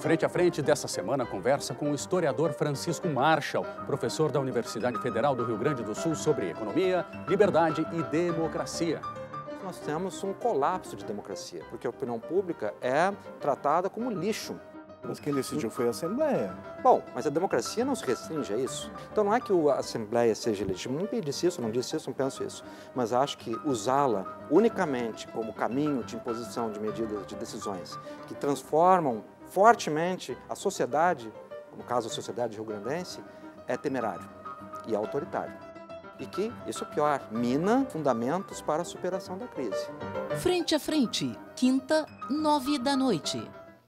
Frente a Frente dessa semana conversa com o historiador Francisco Marshall, professor da Universidade Federal do Rio Grande do Sul, sobre economia, liberdade e democracia. Nós temos um colapso de democracia, porque a opinião pública é tratada como lixo. Mas quem decidiu foi a Assembleia. Bom, mas a democracia não se restringe a isso. Então não é que a Assembleia seja legítima, não disse isso, não disse isso, não penso isso. Mas acho que usá-la unicamente como caminho de imposição de medidas, de decisões que transformam fortemente a sociedade, no caso a sociedade rio-grandense, é temerário e autoritário. E que, isso é pior, mina fundamentos para a superação da crise. Frente a frente, quinta, nove da noite.